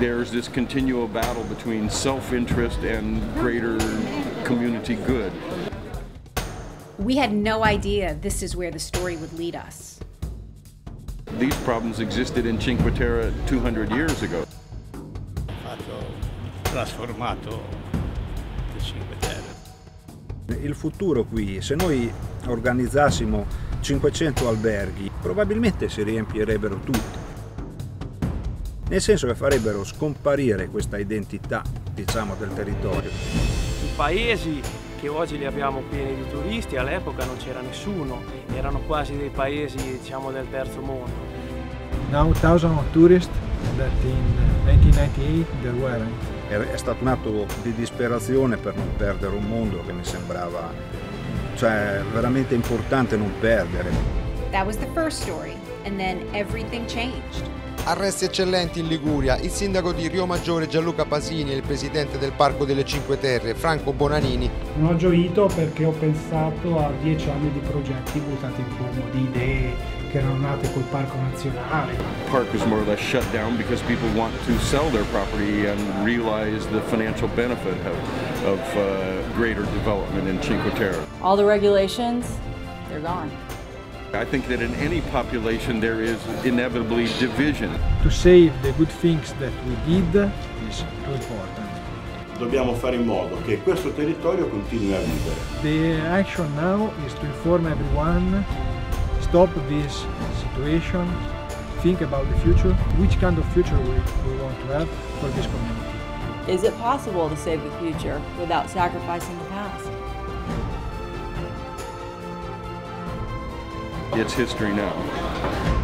there's this continual battle between self-interest and greater community good. We had no idea this is where the story would lead us. These problems existed in Cinque Terre 200 years ago. trasformato Cinque Terre. Il futuro qui, se noi organizzassimo 500 alberghi, probabilmente si riempirebbero tutti. Nel senso che farebbero scomparire questa identità, diciamo, del territorio. I paesi che oggi li abbiamo pieni di turisti, all'epoca non c'era nessuno, erano quasi dei paesi diciamo del terzo mondo. Now thousands of tourists that in 1998 there weren't. È è stato un atto di disperazione per non perdere un mondo che mi sembrava cioè, veramente importante non perdere. That was the first story, and then everything changed. Arresti eccellenti in Liguria, il sindaco di Rio Maggiore Gianluca Pasini e il presidente del Parco delle Cinque Terre Franco Bonanini Non ho gioito perché ho pensato a dieci anni di progetti buttati in fumo, di idee che erano nate col Parco Nazionale. The park was more or less shut down because people want to sell their property and realize the financial benefit of, of uh, greater development in Cinque Terre. All the regulations, they're gone. I think that in any population there is inevitably division. To save the good things that we did is too important. Dobbiamo fare in modo che questo territorio continui a vivere. The action now is to inform everyone, stop this situation, think about the future, which kind of future we, we want to have for this community. Is it possible to save the future without sacrificing the past? It's history now.